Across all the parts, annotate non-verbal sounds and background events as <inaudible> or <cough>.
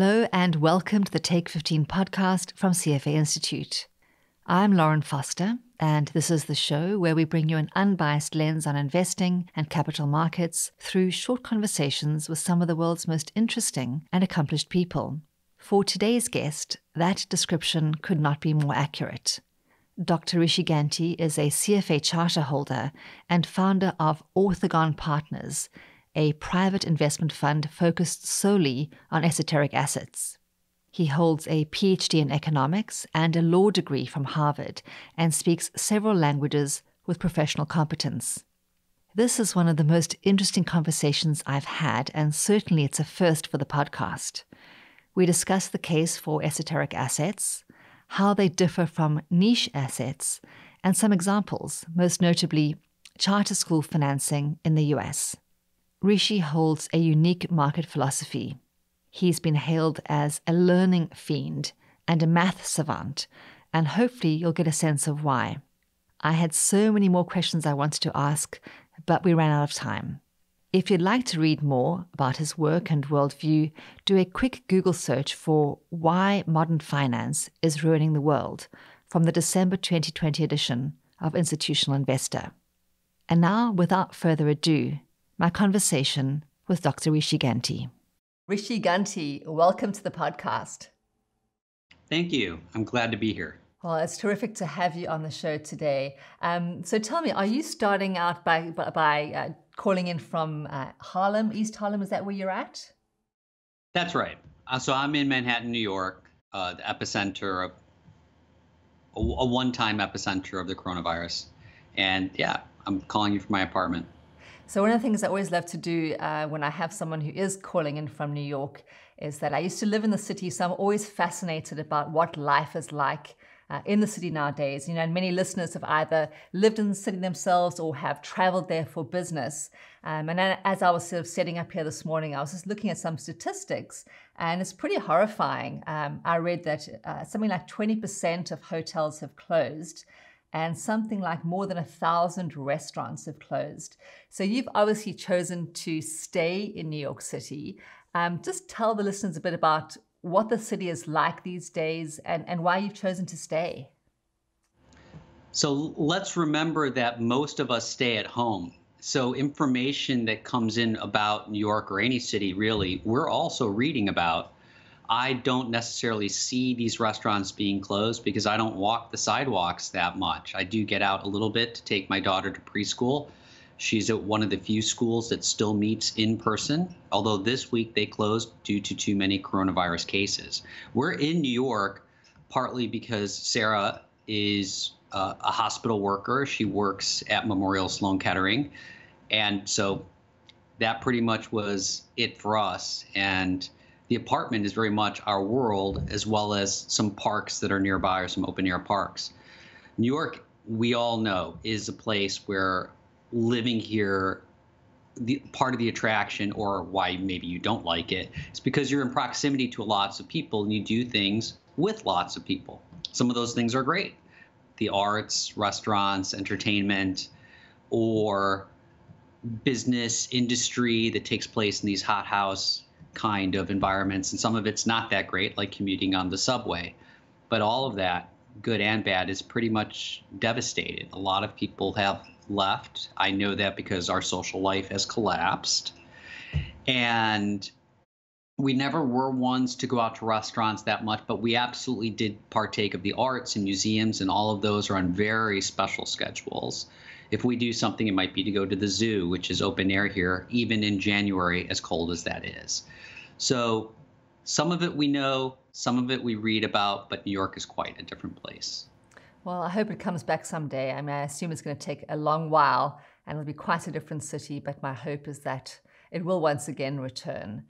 Hello, and welcome to the Take 15 podcast from CFA Institute. I'm Lauren Foster, and this is the show where we bring you an unbiased lens on investing and capital markets through short conversations with some of the world's most interesting and accomplished people. For today's guest, that description could not be more accurate. Dr. Rishi Ganti is a CFA charter holder and founder of Orthogon Partners, a private investment fund focused solely on esoteric assets. He holds a PhD in economics and a law degree from Harvard and speaks several languages with professional competence. This is one of the most interesting conversations I've had, and certainly it's a first for the podcast. We discuss the case for esoteric assets, how they differ from niche assets, and some examples, most notably charter school financing in the US. Rishi holds a unique market philosophy. He's been hailed as a learning fiend and a math savant, and hopefully you'll get a sense of why. I had so many more questions I wanted to ask, but we ran out of time. If you'd like to read more about his work and worldview, do a quick Google search for Why Modern Finance is Ruining the World from the December 2020 edition of Institutional Investor. And now, without further ado, my conversation with Dr. Rishi Ganti. Rishi Ganti, welcome to the podcast. Thank you. I'm glad to be here. Well, it's terrific to have you on the show today. Um, so tell me, are you starting out by, by, by uh, calling in from uh, Harlem, East Harlem? Is that where you're at? That's right. Uh, so I'm in Manhattan, New York, uh, the epicenter of a, a one time epicenter of the coronavirus. And yeah, I'm calling you from my apartment. So one of the things I always love to do uh, when I have someone who is calling in from New York is that I used to live in the city, so I'm always fascinated about what life is like uh, in the city nowadays. You know, and many listeners have either lived in the city themselves or have traveled there for business. Um, and as I was sort of setting up here this morning, I was just looking at some statistics, and it's pretty horrifying. Um, I read that uh, something like 20% of hotels have closed and something like more than a thousand restaurants have closed. So you've obviously chosen to stay in New York City. Um, just tell the listeners a bit about what the city is like these days and, and why you've chosen to stay. So let's remember that most of us stay at home. So information that comes in about New York or any city, really, we're also reading about. I don't necessarily see these restaurants being closed because I don't walk the sidewalks that much. I do get out a little bit to take my daughter to preschool. She's at one of the few schools that still meets in person, although this week they closed due to too many coronavirus cases. We're in New York partly because Sarah is uh, a hospital worker. She works at Memorial Sloan Kettering. And so that pretty much was it for us. And the apartment is very much our world, as well as some parks that are nearby or some open air parks. New York, we all know, is a place where living here, the part of the attraction, or why maybe you don't like it, is because you're in proximity to lots of people and you do things with lots of people. Some of those things are great the arts, restaurants, entertainment, or business industry that takes place in these hothouse kind of environments, and some of it's not that great, like commuting on the subway. But all of that, good and bad, is pretty much devastated. A lot of people have left. I know that because our social life has collapsed. And we never were ones to go out to restaurants that much, but we absolutely did partake of the arts and museums, and all of those are on very special schedules. If we do something, it might be to go to the zoo, which is open air here, even in January, as cold as that is. So some of it we know, some of it we read about, but New York is quite a different place. Well, I hope it comes back someday. I mean, I assume it's going to take a long while and it'll be quite a different city, but my hope is that it will once again return.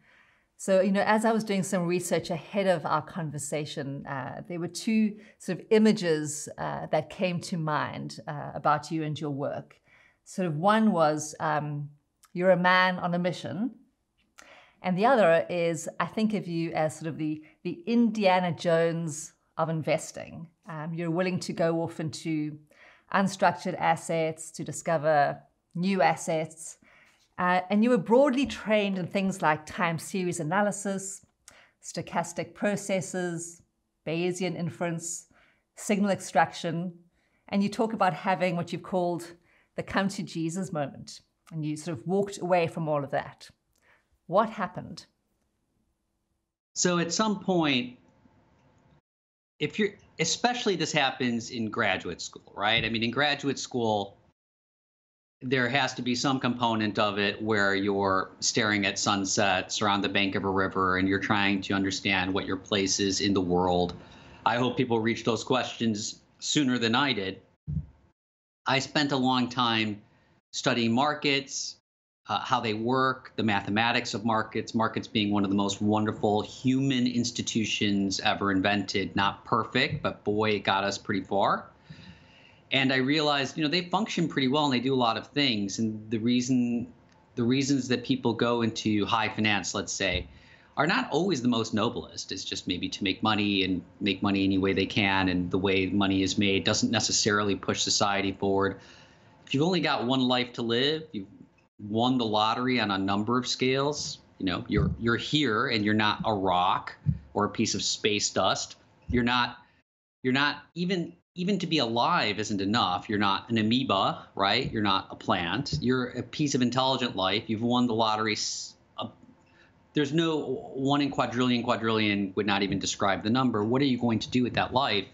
So, you know, as I was doing some research ahead of our conversation, uh, there were two sort of images uh, that came to mind uh, about you and your work. Sort of one was um, you're a man on a mission, and the other is I think of you as sort of the, the Indiana Jones of investing. Um, you're willing to go off into unstructured assets to discover new assets. Uh, and you were broadly trained in things like time series analysis, stochastic processes, Bayesian inference, signal extraction, and you talk about having what you've called the come to Jesus moment. And you sort of walked away from all of that. What happened? So at some point, if you're, especially this happens in graduate school, right? I mean, in graduate school, there has to be some component of it where you're staring at sunsets or on the bank of a river and you're trying to understand what your place is in the world. I hope people reach those questions sooner than I did. I spent a long time studying markets, uh, how they work, the mathematics of markets, markets being one of the most wonderful human institutions ever invented. Not perfect, but boy, it got us pretty far. And I realized, you know, they function pretty well and they do a lot of things. And the reason, the reasons that people go into high finance, let's say, are not always the most noblest. It's just maybe to make money and make money any way they can. And the way money is made doesn't necessarily push society forward. If you've only got one life to live, you've won the lottery on a number of scales. You know, you're you're here and you're not a rock or a piece of space dust. You're not you're not even even to be alive isn't enough. You're not an amoeba, right? You're not a plant. You're a piece of intelligent life. You've won the lottery there's no one in quadrillion, quadrillion would not even describe the number. What are you going to do with that life?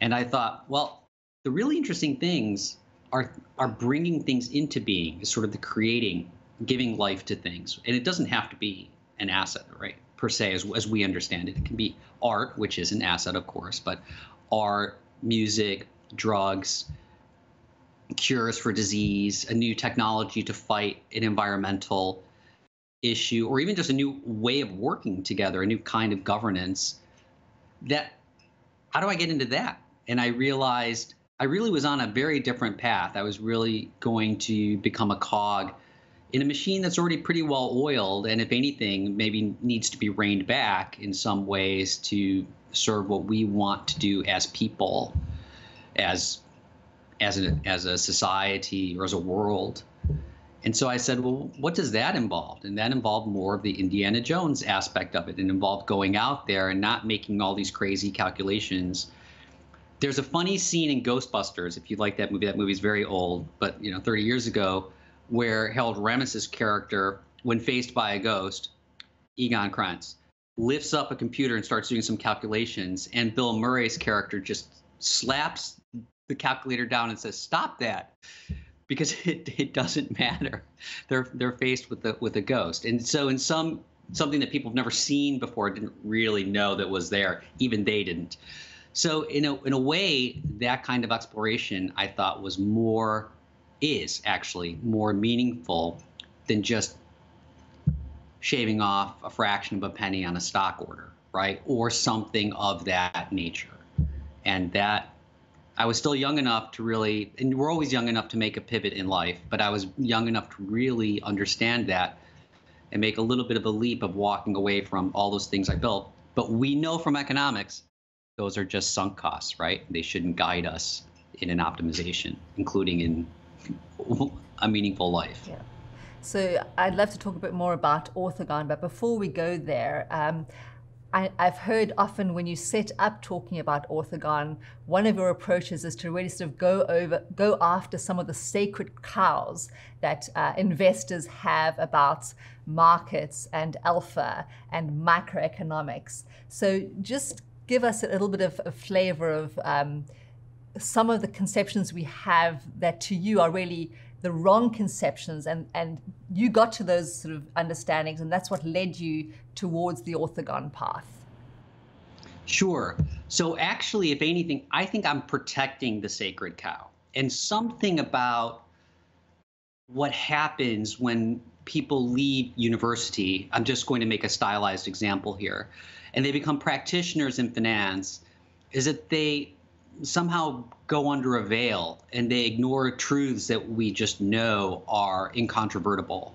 And I thought, well, the really interesting things are are bringing things into being, is sort of the creating, giving life to things. And it doesn't have to be an asset, right? Per se, as, as we understand it. It can be art, which is an asset, of course, but art, music, drugs, cures for disease, a new technology to fight an environmental issue or even just a new way of working together, a new kind of governance, that how do I get into that? And I realized I really was on a very different path. I was really going to become a cog in a machine that's already pretty well oiled and if anything maybe needs to be reined back in some ways to serve what we want to do as people as as a, as a society or as a world and so I said, well, what does that involve? And that involved more of the Indiana Jones aspect of it. It involved going out there and not making all these crazy calculations. There's a funny scene in Ghostbusters, if you like that movie. That movie's very old, but you know, 30 years ago, where Harold Ramis's character, when faced by a ghost, Egon Krenz, lifts up a computer and starts doing some calculations, and Bill Murray's character just slaps the calculator down and says, "Stop that." because <laughs> it, it doesn't matter. They're they're faced with the with a ghost, and so in some something that people have never seen before didn't really know that was there. Even they didn't. So in a in a way, that kind of exploration I thought was more is actually more meaningful than just shaving off a fraction of a penny on a stock order, right? Or something of that nature. And that I was still young enough to really, and we're always young enough to make a pivot in life, but I was young enough to really understand that and make a little bit of a leap of walking away from all those things I built. But we know from economics, those are just sunk costs, right? They shouldn't guide us in an optimization, including in a meaningful life. Yeah. So I'd love to talk a bit more about Orthogon, but before we go there, um, I, have heard often when you set up talking about orthogon, one of your approaches is to really sort of go over, go after some of the sacred cows that uh, investors have about markets and alpha and microeconomics. So just give us a little bit of a flavor of um, some of the conceptions we have that to you are really the wrong conceptions and, and you got to those sort of understandings and that's what led you towards the orthogon path. Sure. So actually, if anything, I think I'm protecting the sacred cow. And something about what happens when people leave university, I'm just going to make a stylized example here, and they become practitioners in finance, is that they somehow go under a veil and they ignore truths that we just know are incontrovertible.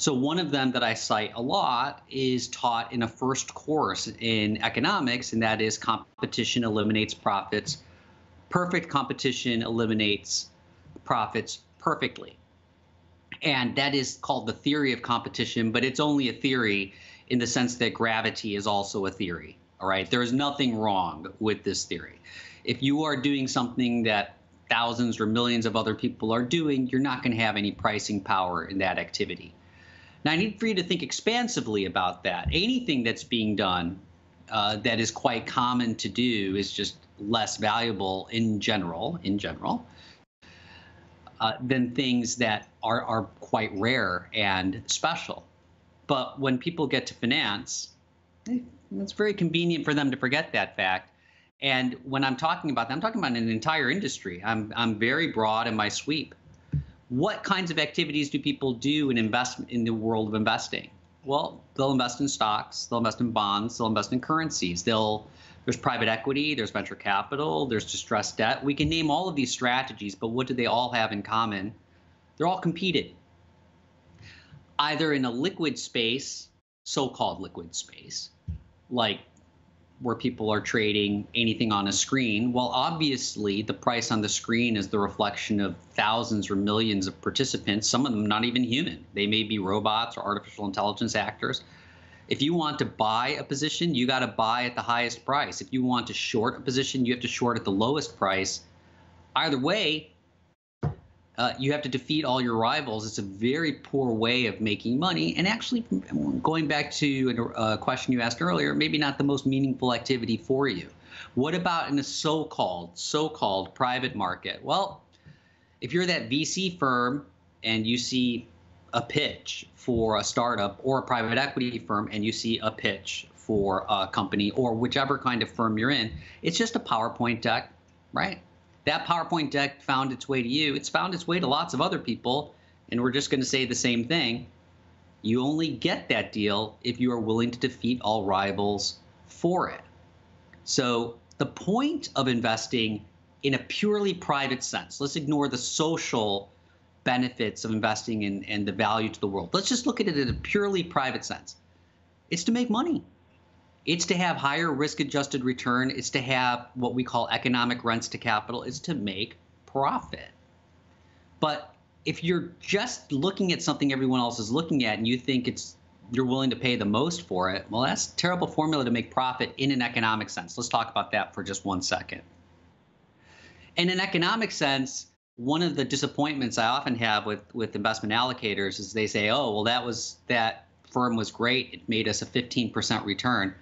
So, one of them that I cite a lot is taught in a first course in economics, and that is competition eliminates profits. Perfect competition eliminates profits perfectly. And that is called the theory of competition, but it's only a theory in the sense that gravity is also a theory. All right. There is nothing wrong with this theory. If you are doing something that thousands or millions of other people are doing, you're not going to have any pricing power in that activity. Now, I need for you to think expansively about that. Anything that's being done uh, that is quite common to do is just less valuable in general, in general, uh, than things that are, are quite rare and special. But when people get to finance, eh, it's very convenient for them to forget that fact. And when I'm talking about that, I'm talking about an entire industry. I'm, I'm very broad in my sweep. What kinds of activities do people do in investment in the world of investing? Well, they'll invest in stocks, they'll invest in bonds, they'll invest in currencies. They'll there's private equity, there's venture capital, there's distressed debt. We can name all of these strategies, but what do they all have in common? They're all competed. Either in a liquid space, so-called liquid space, like where people are trading anything on a screen. Well, obviously, the price on the screen is the reflection of thousands or millions of participants, some of them not even human. They may be robots or artificial intelligence actors. If you want to buy a position, you got to buy at the highest price. If you want to short a position, you have to short at the lowest price. Either way, uh, you have to defeat all your rivals. It's a very poor way of making money. And actually, going back to a question you asked earlier, maybe not the most meaningful activity for you. What about in a so-called so-called private market? Well, if you're that VC firm and you see a pitch for a startup or a private equity firm and you see a pitch for a company or whichever kind of firm you're in, it's just a PowerPoint deck, right? That PowerPoint deck found its way to you. It's found its way to lots of other people, and we're just going to say the same thing. You only get that deal if you are willing to defeat all rivals for it. So, the point of investing in a purely private sense, let's ignore the social benefits of investing in, and the value to the world. Let's just look at it in a purely private sense. It's to make money. It's to have higher risk adjusted return. It's to have what we call economic rents to capital. It's to make profit. But if you're just looking at something everyone else is looking at and you think it's you're willing to pay the most for it, well, that's a terrible formula to make profit in an economic sense. Let's talk about that for just one second. In an economic sense, one of the disappointments I often have with with investment allocators is they say, "Oh, well, that was that firm was great. It made us a 15% return."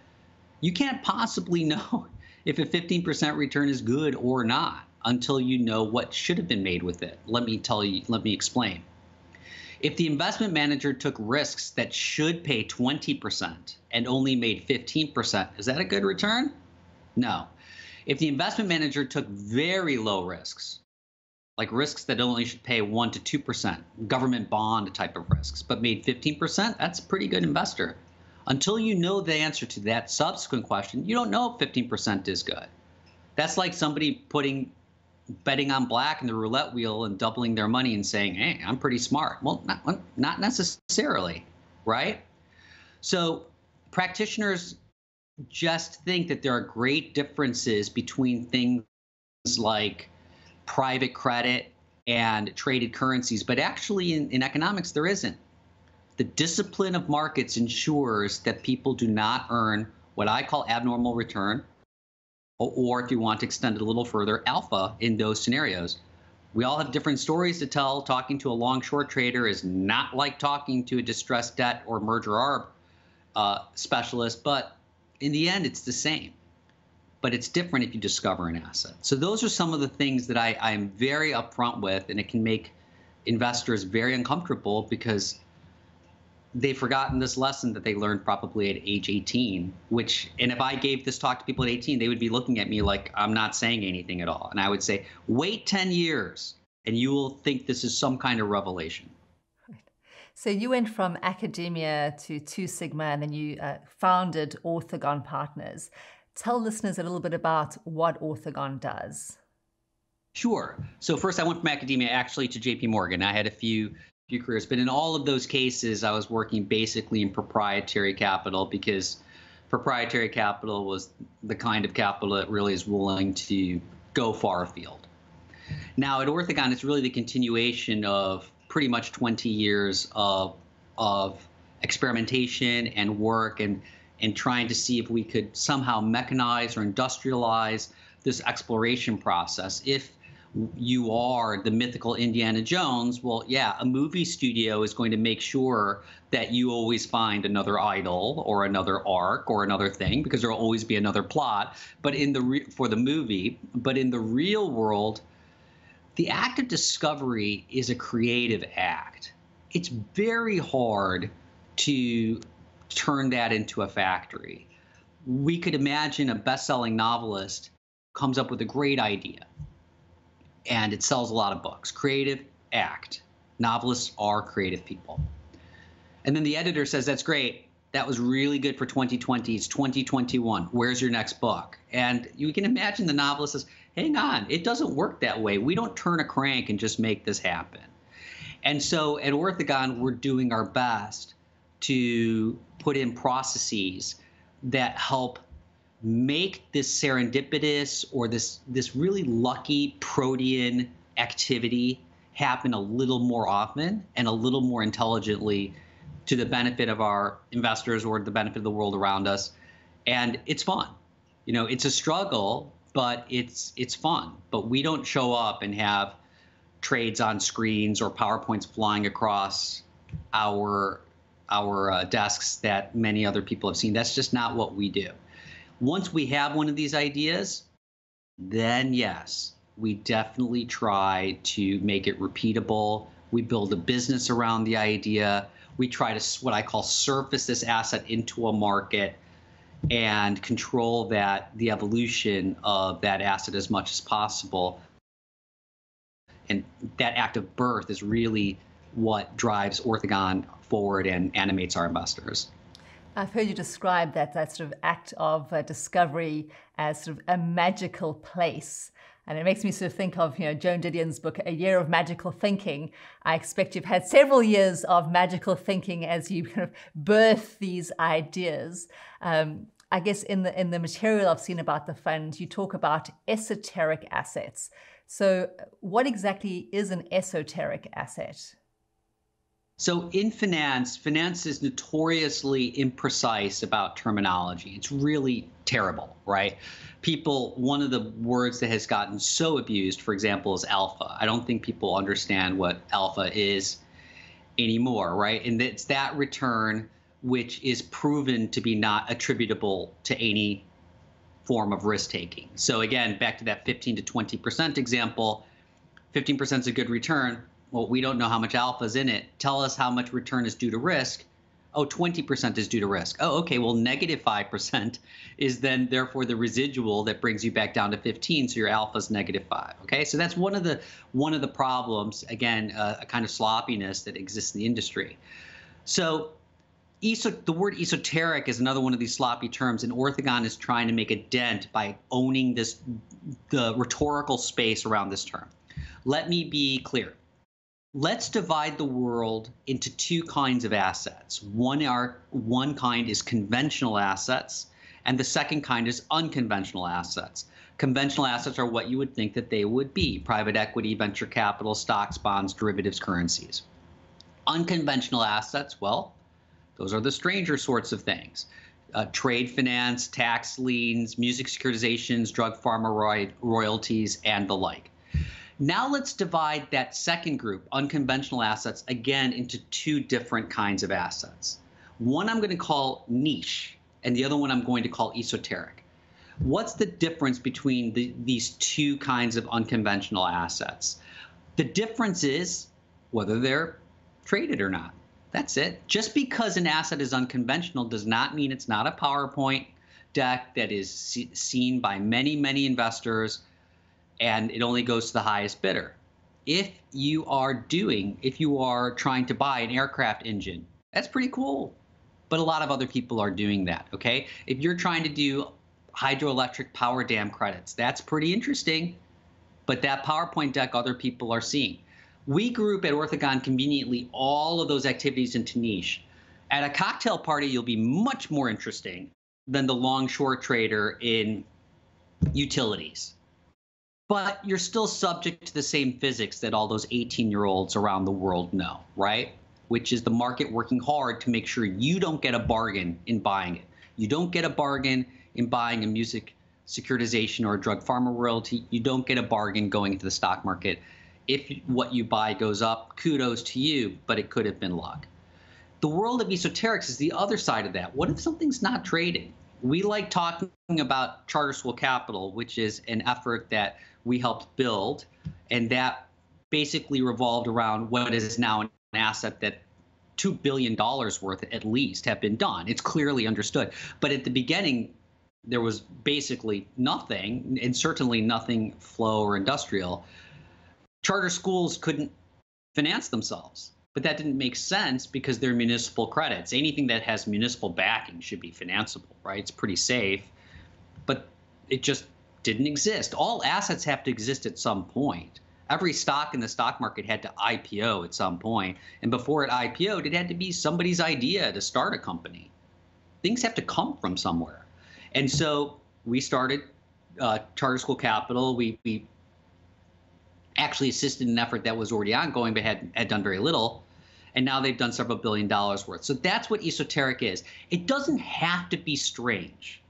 You can't possibly <laughs> know if a 15% return is good or not until you know what should have been made with it. Let me tell you, let me explain. If the investment manager took risks that should pay 20% and only made 15%, is that a good return? No. If the investment manager took very low risks, like risks that only should pay 1 to 2%, government bond type of risks, but made 15%, that's a pretty good investor. Until you know the answer to that subsequent question, you don't know if 15% is good. That's like somebody putting betting on black in the roulette wheel and doubling their money and saying, "Hey, I'm pretty smart." Well, not not necessarily, right? So, practitioners just think that there are great differences between things like private credit and traded currencies, but actually in, in economics there isn't. The discipline of markets ensures that people do not earn what I call abnormal return, or, if you want to extend it a little further, alpha in those scenarios. We all have different stories to tell. Talking to a long short trader is not like talking to a distressed debt or merger arb uh, specialist, but in the end, it's the same. But it's different if you discover an asset. So those are some of the things that I, I'm very upfront with, and it can make investors very uncomfortable because they've forgotten this lesson that they learned probably at age 18 which and if i gave this talk to people at 18 they would be looking at me like i'm not saying anything at all and i would say wait 10 years and you will think this is some kind of revelation so you went from academia to two sigma and then you uh, founded orthogon partners tell listeners a little bit about what orthogon does Sure. So first, I went from academia actually to J.P. Morgan. I had a few few careers. But in all of those cases, I was working basically in proprietary capital because proprietary capital was the kind of capital that really is willing to go far afield. Now at Orthogon, it's really the continuation of pretty much 20 years of of experimentation and work and and trying to see if we could somehow mechanize or industrialize this exploration process. If you are the mythical Indiana Jones, well, yeah, a movie studio is going to make sure that you always find another idol or another arc or another thing because there'll always be another plot. But in the re- for the movie, but in the real world, the act of discovery is a creative act. It's very hard to turn that into a factory. We could imagine a best-selling novelist comes up with a great idea and it sells a lot of books. Creative act. Novelists are creative people. And then the editor says, That's great. That was really good for 2020. It's 2021. Where's your next book? And you can imagine the novelist says, Hang on, it doesn't work that way. We don't turn a crank and just make this happen. And so at Orthogon, we're doing our best to put in processes that help make this serendipitous or this this really lucky protean activity happen a little more often and a little more intelligently to the benefit of our investors or the benefit of the world around us. And it's fun. You know it's a struggle but it's it's fun. But we don't show up and have trades on screens or powerpoints flying across our our uh, desks that many other people have seen. That's just not what we do once we have one of these ideas, then yes, we definitely try to make it repeatable. We build a business around the idea. We try to what I call surface this asset into a market and control that the evolution of that asset as much as possible. And that act of birth is really what drives Orthogon forward and animates our investors. I've heard you describe that, that sort of act of uh, discovery as sort of a magical place. And it makes me sort of think of, you know, Joan Didion's book, A Year of Magical Thinking. I expect you've had several years of magical thinking as you kind of birth these ideas. Um, I guess in the in the material I've seen about the fund, you talk about esoteric assets. So, what exactly is an esoteric asset? So in finance, finance is notoriously imprecise about terminology. It's really terrible, right? People, one of the words that has gotten so abused, for example, is alpha. I don't think people understand what alpha is anymore, right? And it's that return which is proven to be not attributable to any form of risk taking. So again, back to that 15 to 20% example, 15% is a good return well, we don't know how much alpha is in it. Tell us how much return is due to risk. Oh, 20% is due to risk. Oh, okay. Well, negative 5% is then therefore the residual that brings you back down to 15. So your alpha is negative 5. Okay. So that's one of the one of the problems. Again, uh, a kind of sloppiness that exists in the industry. So eso- the word esoteric is another one of these sloppy terms, and Orthogon is trying to make a dent by owning this the rhetorical space around this term. Let me be clear let's divide the world into two kinds of assets. One are one kind is conventional assets, and the second kind is unconventional assets. Conventional assets are what you would think that they would be: private equity, venture capital, stocks, bonds, derivatives, currencies. Unconventional assets, well, those are the stranger sorts of things. Uh, trade finance, tax liens, music securitizations, drug pharma roy- royalties, and the like. Now let's divide that second group, unconventional assets, again into two different kinds of assets. One I'm going to call niche, and the other one I'm going to call esoteric. What's the difference between the, these two kinds of unconventional assets? The difference is whether they're traded or not. That's it. Just because an asset is unconventional does not mean it's not a PowerPoint deck that is seen by many, many investors and it only goes to the highest bidder. If you are doing, if you are trying to buy an aircraft engine, that's pretty cool. But a lot of other people are doing that, okay? If you're trying to do hydroelectric power dam credits, that's pretty interesting. But that PowerPoint deck other people are seeing. We group at Orthogon conveniently all of those activities into niche. At a cocktail party, you'll be much more interesting than the long short trader in utilities but you're still subject to the same physics that all those 18 year olds around the world know, right? Which is the market working hard to make sure you don't get a bargain in buying it. You don't get a bargain in buying a music securitization or a drug pharma royalty. You don't get a bargain going into the stock market. If what you buy goes up, kudos to you, but it could have been luck. The world of esoterics is the other side of that. What if something's not trading? We like talking about Charter School Capital, which is an effort that we helped build, and that basically revolved around what is now an asset that two billion dollars worth at least have been done. It's clearly understood. But at the beginning, there was basically nothing, and certainly nothing flow or industrial. Charter schools couldn't finance themselves, but that didn't make sense because they're municipal credits. Anything that has municipal backing should be financeable, right? It's pretty safe, but it just didn't exist. All assets have to exist at some point. Every stock in the stock market had to IPO at some point, and before it IPO'd, it had to be somebody's idea to start a company. Things have to come from somewhere. And so we started uh, Charter School Capital. We, we actually assisted an effort that was already ongoing but had, had done very little. And now they've done several billion dollars worth. So that's what esoteric is. It doesn't have to be strange.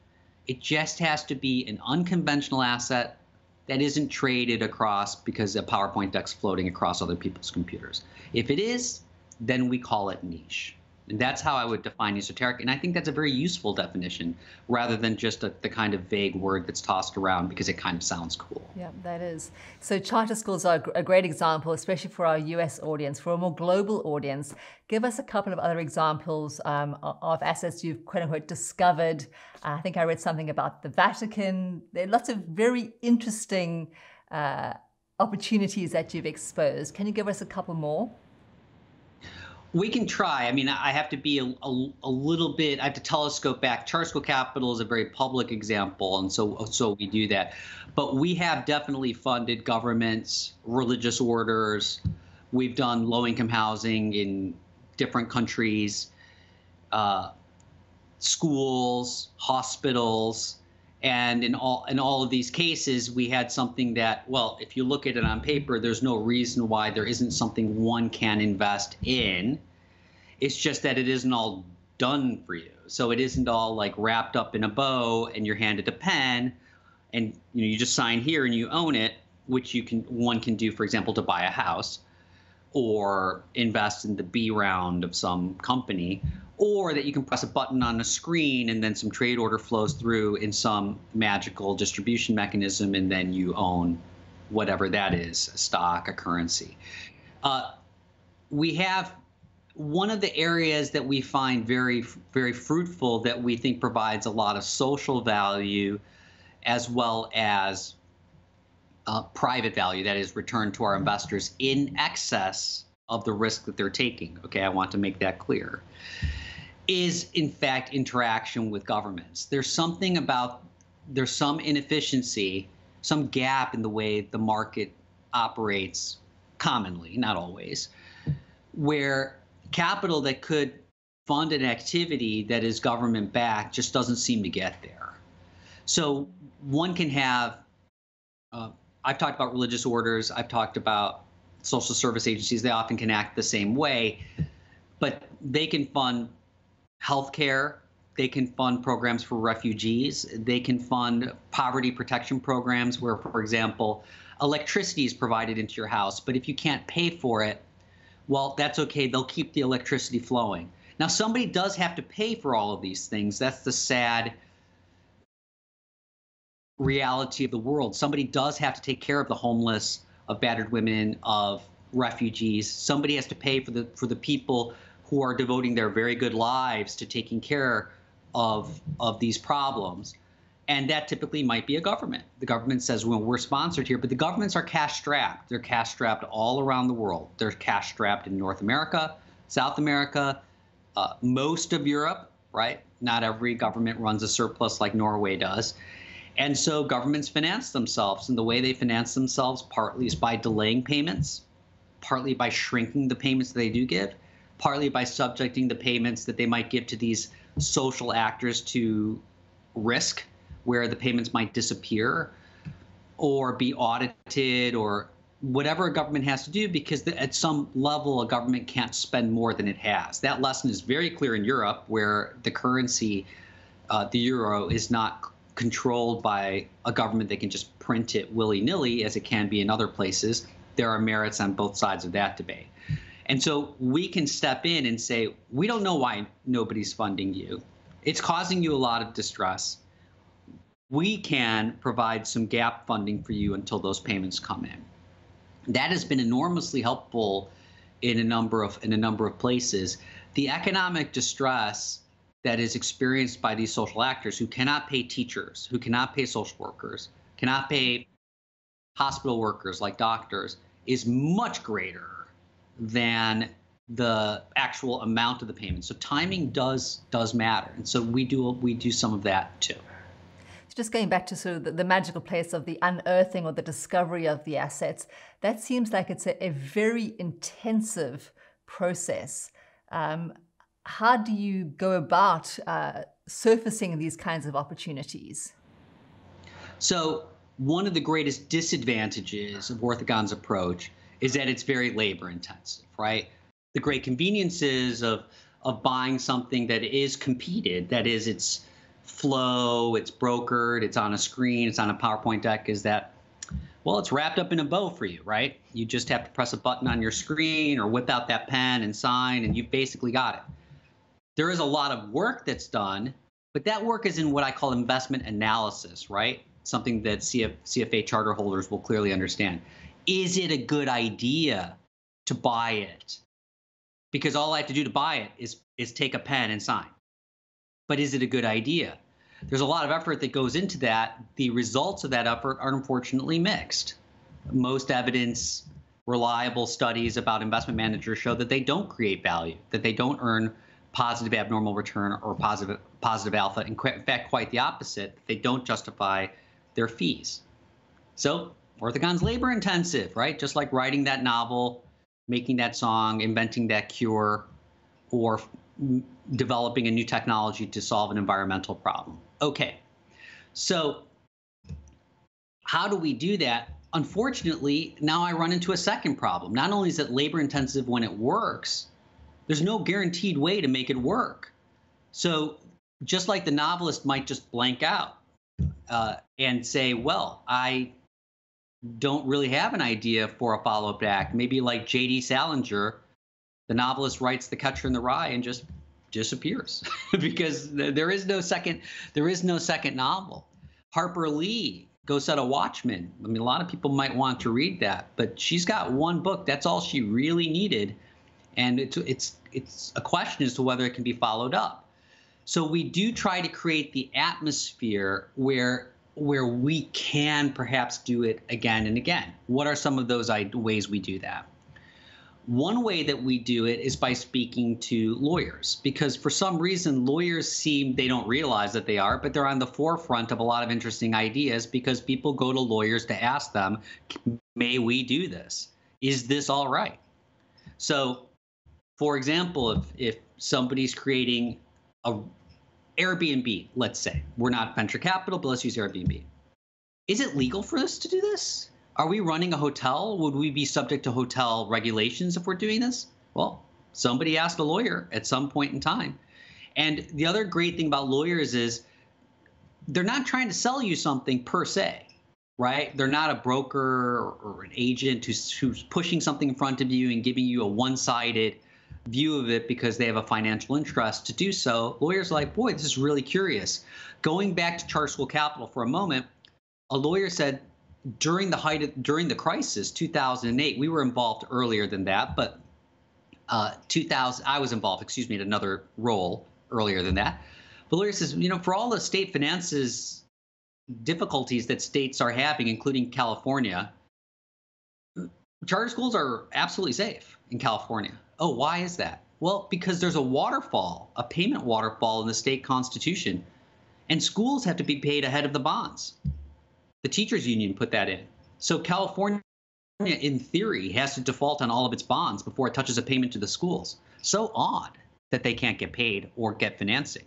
It just has to be an unconventional asset that isn't traded across because a PowerPoint deck's floating across other people's computers. If it is, then we call it niche. And that's how I would define esoteric. And I think that's a very useful definition rather than just a, the kind of vague word that's tossed around because it kind of sounds cool. Yeah, that is. So, charter schools are a great example, especially for our US audience. For a more global audience, give us a couple of other examples um, of assets you've quote unquote discovered. Uh, I think I read something about the Vatican. There are lots of very interesting uh, opportunities that you've exposed. Can you give us a couple more? We can try. I mean, I have to be a, a, a, little bit. I have to telescope back. Charter Capital is a very public example, and so so we do that. But we have definitely funded governments, religious orders. We've done low-income housing in different countries, uh, schools, hospitals, and in all in all of these cases, we had something that, well, if you look at it on paper, there's no reason why there isn't something one can invest in. It's just that it isn't all done for you. So it isn't all like wrapped up in a bow and you're handed a pen and you know you just sign here and you own it, which you can one can do, for example, to buy a house or invest in the B round of some company, or that you can press a button on a screen and then some trade order flows through in some magical distribution mechanism and then you own whatever that is a stock, a currency. Uh, we have one of the areas that we find very, very fruitful that we think provides a lot of social value as well as uh, private value, that is, return to our investors in excess of the risk that they're taking. Okay, I want to make that clear. Is in fact interaction with governments. There's something about, there's some inefficiency, some gap in the way the market operates commonly, not always, where capital that could fund an activity that is government backed just doesn't seem to get there. So one can have, uh, I've talked about religious orders, I've talked about social service agencies, they often can act the same way, but they can fund healthcare, they can fund programs for refugees, they can fund poverty protection programs where, for example, electricity is provided into your house, but if you can't pay for it, well, that's okay. They'll keep the electricity flowing. Now, somebody does have to pay for all of these things. That's the sad reality of the world. Somebody does have to take care of the homeless, of battered women, of refugees. Somebody has to pay for the for the people who are devoting their very good lives to taking care of of these problems. And that typically might be a government. The government says, well, we're sponsored here, but the governments are cash strapped. They're cash strapped all around the world. They're cash strapped in North America, South America, uh, most of Europe, right? Not every government runs a surplus like Norway does. And so governments finance themselves. And the way they finance themselves partly is by delaying payments, partly by shrinking the payments that they do give, partly by subjecting the payments that they might give to these social actors to risk where the payments might disappear. or be audited or whatever a government has to do because at some level a government can't spend more than it has. That lesson is very clear in Europe, where the currency, uh, the euro, is not controlled by a government that can just print it willy nilly as it can be in other places. There are merits on both sides of that debate. And so we can step in and say, we don't know why nobody's funding you. It's causing you a lot of distress. We can provide some gap funding for you until those payments come in that has been enormously helpful in a number of in a number of places. The economic distress that is experienced by these social actors who cannot pay teachers, who cannot pay social workers, cannot pay hospital workers like doctors, is much greater than the actual amount of the payment. So timing does does matter, and so we do we do some of that too just going back to sort of the, the, magical place of the unearthing or the discovery of the assets, that seems like it's a, a very intensive process. Um, how do you go about uh, surfacing these kinds of opportunities? So, one of the greatest disadvantages of Orthogon's approach is that it's very labor intensive, right? The great conveniences of of buying something that is competed, that is, it's flow, it's brokered, it's on a screen, it's on a PowerPoint deck is that, well, it's wrapped up in a bow for you, right? You just have to press a button on your screen or whip out that pen and sign, and you've basically got it. There is a lot of work that's done, but that work is in what I call investment analysis, right? Something that CF, CFA charter holders will clearly understand. Is it a good idea to buy it? Because all I have to do to buy it is, is take a pen and sign but is it a good idea? There's a lot of effort that goes into that. The results of that effort are unfortunately mixed. Most evidence, reliable studies about investment managers show that they don't create value, that they don't earn positive abnormal return or positive positive alpha. In fact, quite the opposite. They don't justify their fees. So Orthogon's labor intensive, right? Just like writing that novel, making that song, inventing that cure, or developing a new technology to solve an environmental problem. Okay, so how do we do that? Unfortunately, now I run into a second problem. Not only is it labor intensive when it works, there's no guaranteed way to make it work. So just like the novelist might just blank out uh, and say, well, I don't really have an idea for a follow-up act. Maybe like J.D. Salinger, the novelist writes The Catcher in the Rye and just disappears <laughs> because there is no second there is no second novel. Harper Lee Go Set a Watchman. I mean, a lot of people might want to read that, but she's got one book. That's all she really needed, and it's it's it's a question as to whether it can be followed up. So we do try to create the atmosphere where where we can perhaps do it again and again. What are some of those ways we do that? One way that we do it is by speaking to lawyers, because for some reason, lawyers seem they don't realize that they are, but they're on the forefront of a lot of interesting ideas because people go to lawyers to ask them, may we do this? Is this all right? So, for example, if, if somebody's creating a Airbnb, let's say, we're not venture capital, but let's use Airbnb. Is it legal for us to do this? Are we running a hotel? Would we be subject to hotel regulations if we're doing this? Well, somebody asked a lawyer at some point in time. And the other great thing about lawyers is they're not trying to sell you something per se, right? They're not a broker or an agent who's, who's pushing something in front of you and giving you a one sided view of it because they have a financial interest to do so. Lawyers are like, boy, this is really curious. Going back to Charter School Capital for a moment, a lawyer said, during the height of, during the crisis 2008 we were involved earlier than that but uh, 2000 i was involved excuse me in another role earlier than that but lawyer says you know for all the state finances difficulties that states are having including california charter schools are absolutely safe in california oh why is that well because there's a waterfall a payment waterfall in the state constitution and schools have to be paid ahead of the bonds the teachers union put that in. So California, in theory, has to default on all of its bonds before it touches a payment to the schools. So odd that they can't get paid or get financing.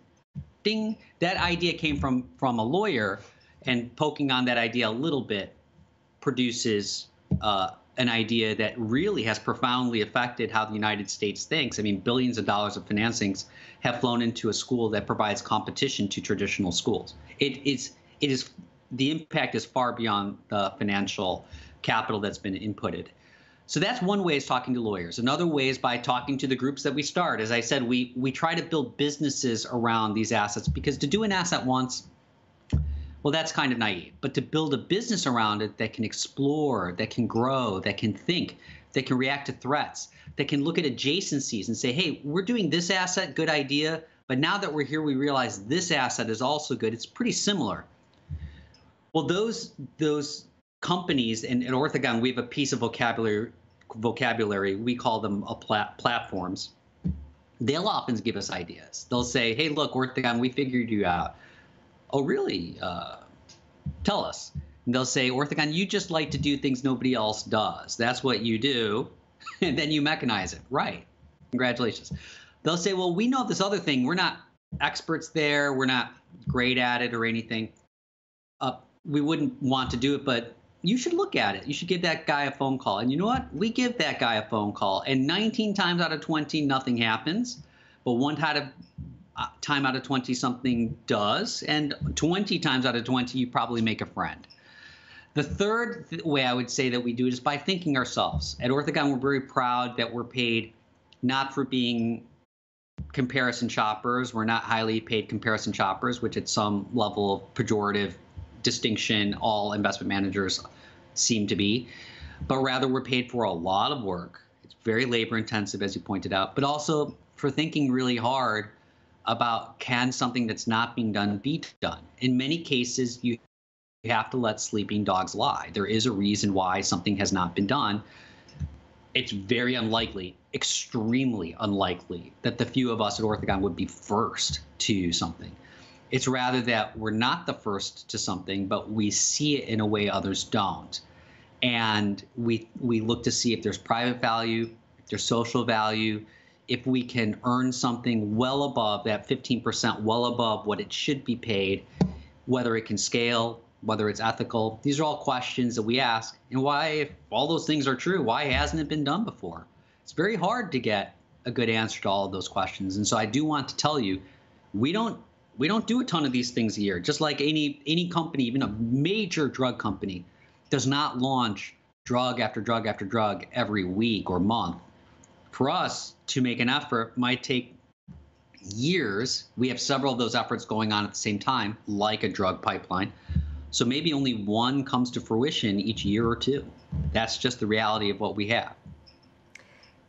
Ding. That idea came from from a lawyer, and poking on that idea a little bit produces uh, an idea that really has profoundly affected how the United States thinks. I mean, billions of dollars of financings have flown into a school that provides competition to traditional schools. It is it is the impact is far beyond the financial capital that's been inputted. So that's one way is talking to lawyers. Another way is by talking to the groups that we start. As I said, we we try to build businesses around these assets because to do an asset once well, that's kind of naive. But to build a business around it that can explore, that can grow, that can think, that can react to threats, that can look at adjacencies and say, hey, we're doing this asset, good idea. But now that we're here, we realize this asset is also good. It's pretty similar. Well, those those companies and at Orthogon, we have a piece of vocabulary vocabulary. We call them plat- platforms. They'll often give us ideas. They'll say, "Hey, look, Orthogon, we figured you out oh, really? Uh, tell us. And they'll say, Orthogon, you just like to do things nobody else does. That's what you do. <laughs> and then you mechanize it. Right. Congratulations. They'll say, well, we know this other thing. We're not experts there. We're not great at it or anything. Uh, we wouldn't want to do it, but you should look at it. You should give that guy a phone call. And you know what? We give that guy a phone call. And 19 times out of 20, nothing happens. But one out of Uh, time out of 20 something does, and 20 times out of 20 you probably make a friend. The third th- way I would say that we do it is by thinking ourselves. At Orthogon, we're very proud that we're paid not for being comparison shoppers. We're not highly paid comparison shoppers, which at some level of pejorative distinction all investment managers seem to be. But rather, we're paid for a lot of work. It's very labor intensive, as you pointed out, but also for thinking really hard about can something that's not being done be done. In many cases, you have to let sleeping dogs lie. There is a reason why something has not been done. It's very unlikely, extremely unlikely, that the few of us at Orthogon would be first to something. It's rather that we're not the first to something, but we see it in a way others don't. And we we look to see if there's private value, if there's social value, if we can earn something well above that 15%, well above what it should be paid, whether it can scale, whether it's ethical. These are all questions that we ask. And why, if all those things are true, why hasn't it been done before? It's very hard to get a good answer to all of those questions. And so I do want to tell you, we don't we don't do a ton of these things a year. Just like any any company, even a major drug company, does not launch drug after drug after drug every week or month for us to make an effort might take years. We have several of those efforts going on at the same time, like a drug pipeline. So maybe only one comes to fruition each year or two. That's just the reality of what we have.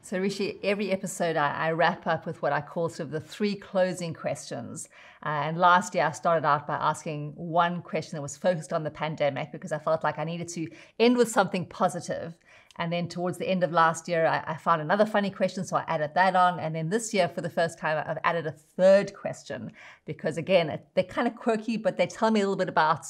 So, Rishi, every episode I, I, wrap up with what I call sort of the three closing questions. Uh, and last year I started out by asking one question that was focused on the pandemic because I felt like I needed to end with something positive. And then towards the end of last year, I, I, found another funny question, so I added that on. And then this year, for the first time, I've added a third question because, again, they're kind of quirky, but they tell me a little bit about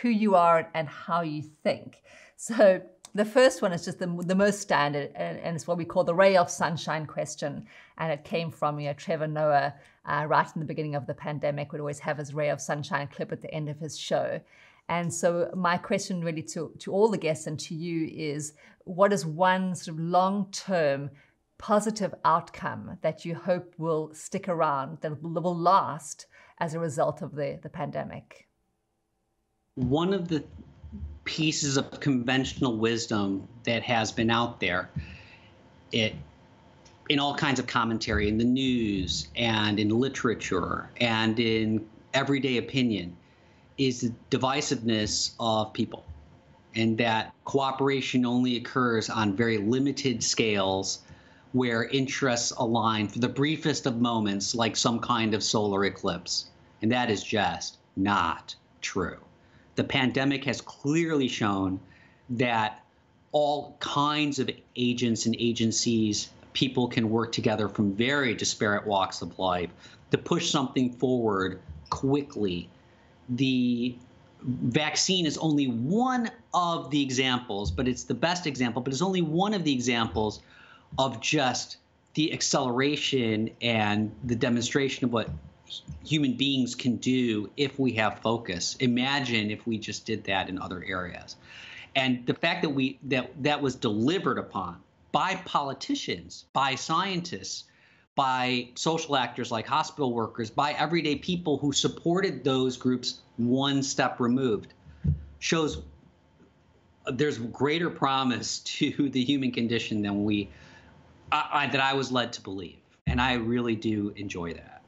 who you are and how you think. So the first one is just the, the most standard, and, and it's what we call the ray of sunshine question. And it came from you know, Trevor Noah uh, right in the beginning of the pandemic, would always have his ray of sunshine clip at the end of his show. And so, my question really to, to all the guests and to you is what is one sort of long term positive outcome that you hope will stick around, that will last as a result of the, the pandemic? One of the pieces of conventional wisdom that has been out there, it in all kinds of commentary in the news and in literature and in everyday opinion is the divisiveness of people and that cooperation only occurs on very limited scales where interests align for the briefest of moments like some kind of solar eclipse. And that is just not true. The pandemic has clearly shown that all kinds of agents and agencies people can work together from very disparate walks of life to push something forward quickly the vaccine is only one of the examples, but it's the best example, but it's only one of the examples of just the acceleration and the demonstration of what human beings can do if we have focus. Imagine if we just did that in other areas. And the fact that we that that was delivered upon by politicians, by scientists, by social actors like hospital workers, by everyday people who supported those groups one step removed, shows there's greater promise <laughs> to the human condition than we I, I, that I was led to believe, and I really do enjoy that.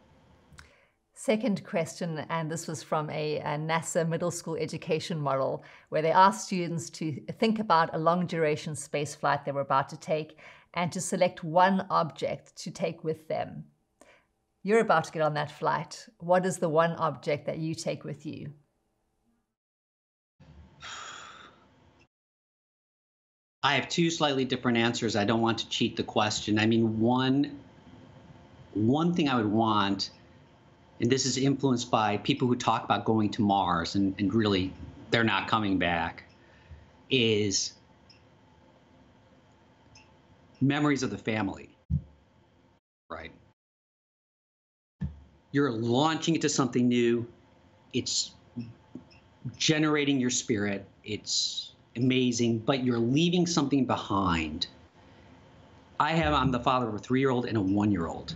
Second question, and this was from a, a, NASA middle school education model where they asked students to think about a long duration space flight they were about to take and to select one object to take with them. You're about to get on that flight. What is the one object that you take with you? I have two slightly different answers. I don't want to cheat the question. I mean, one one thing I would want, and this is influenced by people who talk about going to Mars and, and really they're not coming back, is memories of the family. Right. You're launching into something new. It's generating your spirit. It's amazing, but you're leaving something behind. I have, I'm the father of a three year old and a one year old.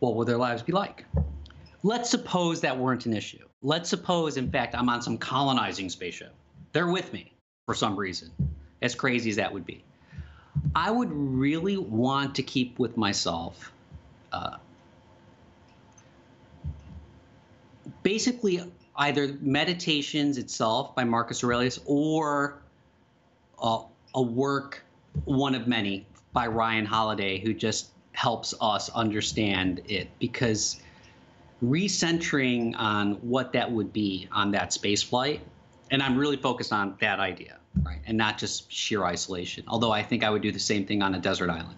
What will their lives be like? Let's suppose that weren't an issue. Let's suppose, in fact, I'm on some colonizing spaceship. They're with me for some reason, as crazy as that would be. I would really want to keep with myself uh, basically either Meditations itself by Marcus Aurelius or uh, a work, one of many, by Ryan Holiday, who just helps us understand it because recentering on what that would be on that space flight, and I'm really focused on that idea, right, and not just sheer isolation. Although I think I would do the same thing on a desert island,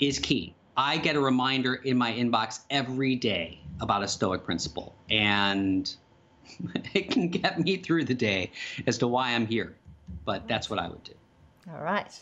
is key. I get a reminder in my inbox every day about a Stoic principle, and <laughs> it can get me through the day as to why I'm here. But that's what I would do. All right.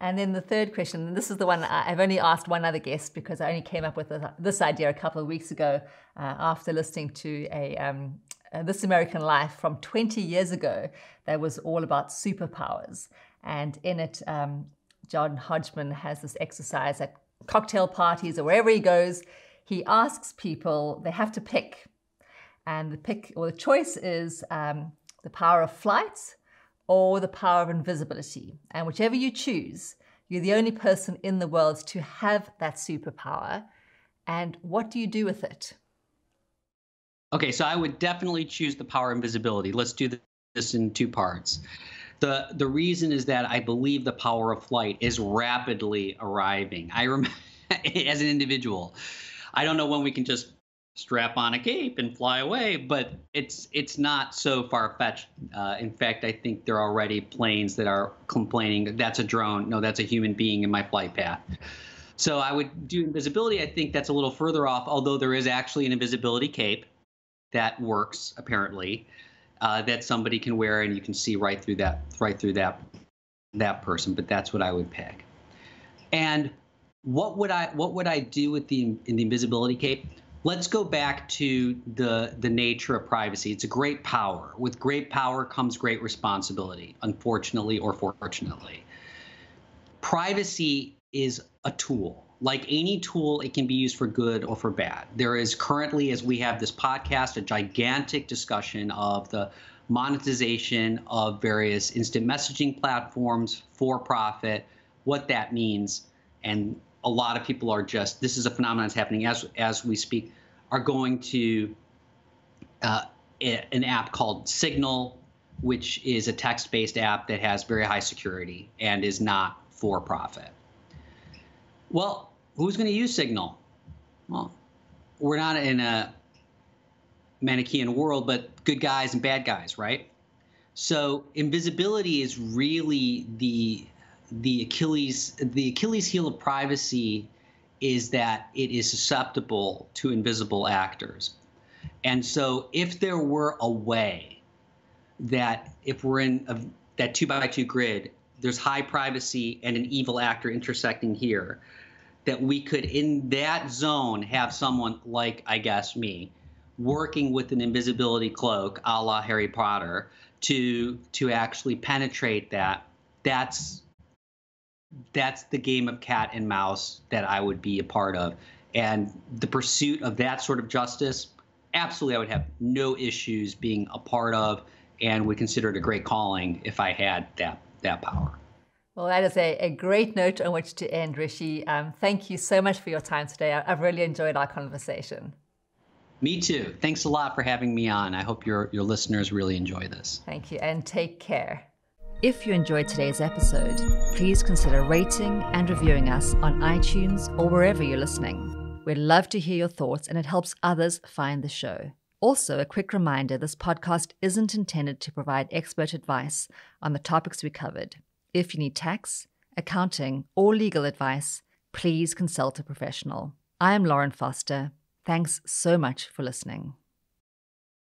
And then the third question, and this is the one I've only asked one other guest because I only came up with this idea a couple of weeks ago uh, after listening to a um, uh, This American Life from 20 years ago that was all about superpowers. And in it, um, John Hodgman has this exercise at cocktail parties or wherever he goes. He asks people, they have to pick and the pick or the choice is um, the power of flight or the power of invisibility. And whichever you choose, you're the only person in the world to have that superpower. And what do you do with it? Okay, so I would definitely choose the power of invisibility. Let's do this in two parts. The the reason is that I believe the power of flight is rapidly arriving. I <laughs> as an individual, I don't know when we can just strap on a cape and fly away. But it's it's not so far fetched. Uh, in fact, I think there are already planes that are complaining that's a drone. No, that's a human being in my flight path. So I would do invisibility. I think that's a little further off, although there is actually an invisibility cape that works apparently uh, that somebody can wear and you can see right through that right through that that person. But that's what I would pick. And what would I what would I do with the in the invisibility cape? let's go back to the the nature of privacy. It's a great power. With great power comes great responsibility, unfortunately or fortunately. Privacy is a tool. Like any tool, it can be used for good or for bad. There is currently, as we have this podcast, a gigantic discussion of the monetization of various instant messaging platforms for profit, what that means, and a lot of people are just this is a phenomenon that's happening as as we speak are going to uh, an app called Signal, which is a text-based app that has very high security and is not for profit. Well, who's going to use Signal? Well, we're not in a Manichaean world, but good guys and bad guys, right? So invisibility is really the the Achilles the Achilles heel of privacy is that it is susceptible to invisible actors. And so if there were a way that if we're in a, that two by two grid, there's high privacy and an evil actor intersecting here, that we could in that zone have someone like I guess me, working with an invisibility cloak, a la Harry Potter, to to actually penetrate that. That's that's the game of cat and mouse that I would be a part of. And the pursuit of that sort of justice, absolutely, I would have no issues being a part of, and would consider it a great calling if I had that that power. Well, that is a, a great note on which to end, Rishi. Um, thank you so much for your time today. I've really enjoyed our conversation. Me too. Thanks a lot for having me on. I hope your, your listeners really enjoy this. Thank you, and take care. If you enjoyed today's episode, please consider rating and reviewing us on iTunes or wherever you're listening. We'd love to hear your thoughts, and it helps others find the show. Also, a quick reminder this podcast isn't intended to provide expert advice on the topics we covered. If you need tax, accounting, or legal advice, please consult a professional. I am Lauren Foster. Thanks so much for listening.